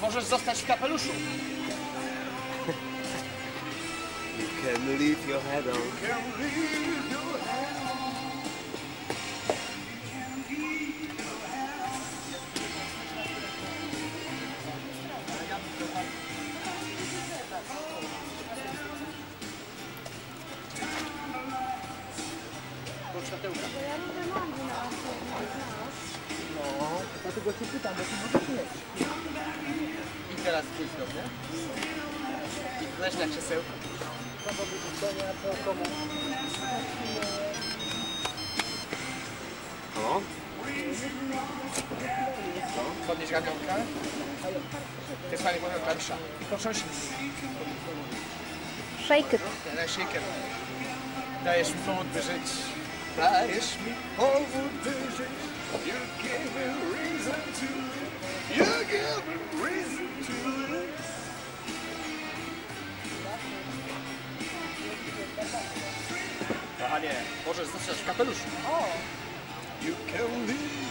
Możesz zostać w kapeluszu. You can leave your head on. Światełka. Ja lubię mangi na znasz. Dlatego się pytam, bo to może śmieć. I teraz pójdź do mnie. Leż na krzesełku. To do widzenia, to komu. Halo? Co? Podnieś ramionka. Shake it. No, shake it. Dajesz mi powód, by Kochanie, możesz zostać w kapeluszu. O, You can leave